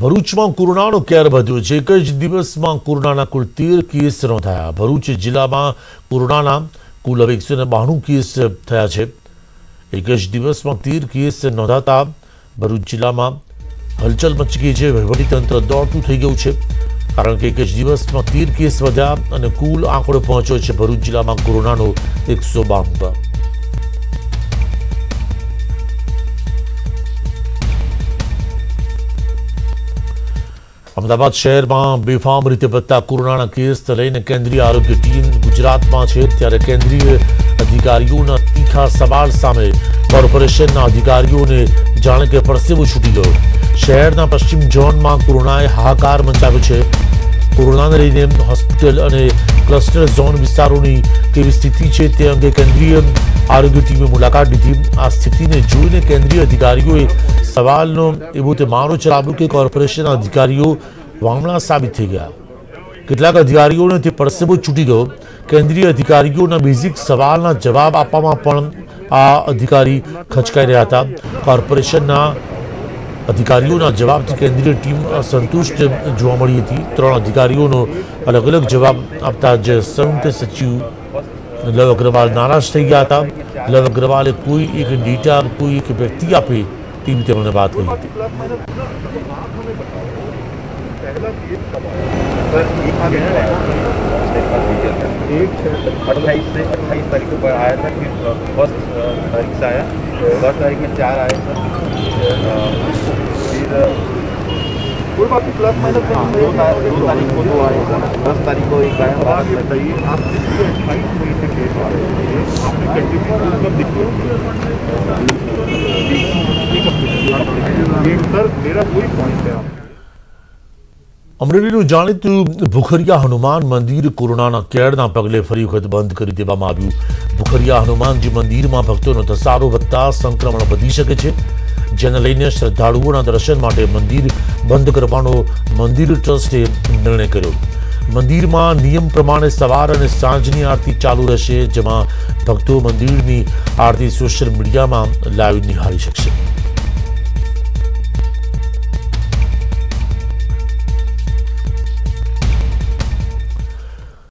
ભરૂચમાં કોરોનાનો કેર વધ્યો છે. એક જ દિવસમાં કોરોનાના કુલ તેર કેસ નોંધાયા ભરૂચ જિલ્લામાં કોરોનાના કુલ હવે એકસો બાણું કેસ થયા છે. એક જ દિવસમાં તેર કેસ નોંધાતા ભરૂચ જિલ્લામાં હલચલ મચી ગઈ છે. વહીવટીતંત્ર દોડતું થઈ ગયું છે. કારણ કે એક જ દિવસમાં તેર કેસ વધ્યા અને કુલ આંકડો પહોંચ્યો છે. ભરૂચ જિલ્લામાં કોરોનાનો એકસો બાણું અમદાવાદ શહેરમાં બેફામ રીતે વધતા કોરોનાના કેસ લઈને કેન્દ્રીય આરોગ્ય ટીમ ગુજરાતમાં છે. ત્યારે કેન્દ્રીય અધિકારીઓના તીખા સવાલ સામે કોર્પોરેશનના અધિકારીઓને જાણે કે પરસેવો છૂટી ગયો. શહેરના પશ્ચિમ ઝોનમાં કોરોનાએ હાહાકાર મચાવ્યો છે. કોરોનાને લઈને હોસ્પિટલ અને ક્લસ્ટર ઝોન વિસ્તારોની કેવી સ્થિતિ છે તે અંગે કેન્દ્રીય આરોગ્ય ટીમે મુલાકાત લીધી આ સ્થિતિને જોઈને કેન્દ્રીય અધિકારીઓએ સવાલનો એવો મારો ચલાવ્યો કે કોર્પોરેશનના અધિકારીઓ વામણા સાબિત થઈ ગયા કેટલાક અધિકારીઓને તે પરસેવો છૂટી ગયો કેન્દ્રીય અધિકારીઓના બેઝિક સવાલના જવાબ આપવામાં પણ આ અધિકારી ખચકાઈ રહ્યા હતા કોર્પોરેશનના અધિકારીઓના જવાબથી કેન્દ્રીય ટીમ સંતુષ્ટ જોવા મળી હતી ત્રણ અધિકારીઓનો અલગ અલગ જવાબ આપતા જે સંયુક્ત સચિવ लव अग्रवाल नाराज़ थी गया था लव अग्रवाल कोई एक नेता कोई एक व्यक्ति पे टीम से उन्होंने बात कही थी तारीख बात नहीं प्लस माइनस दो तारीख को तो दो आए दस तारीख को एक आया आप तारीख અમરેલીનું જાણીતું ભુખરિયા હનુમાન મંદિર કોરોનાના કેળના પગલે ફરી વખત બંધ કરી દેવામાં આવ્યું. ભુખરિયા હનુમાનજી મંદિરમાં ભક્તોનો ધસારો વધતા સંક્રમણ વધી શકે છે, જેને લઈને શ્રદ્ધાળુઓના દર્શન માટે મંદિર બંધ કરવાનો મંદિર ટ્રસ્ટે નિર્ણય કર્યો. મંદિરમાં નિયમ પ્રમાણે સવાર અને સાંજની આરતી ચાલુ રહેશે, જેમાં ભક્તો મંદિરની આરતી સોશિયલ મીડિયામાં લાઈવ નિહાળી શકશે.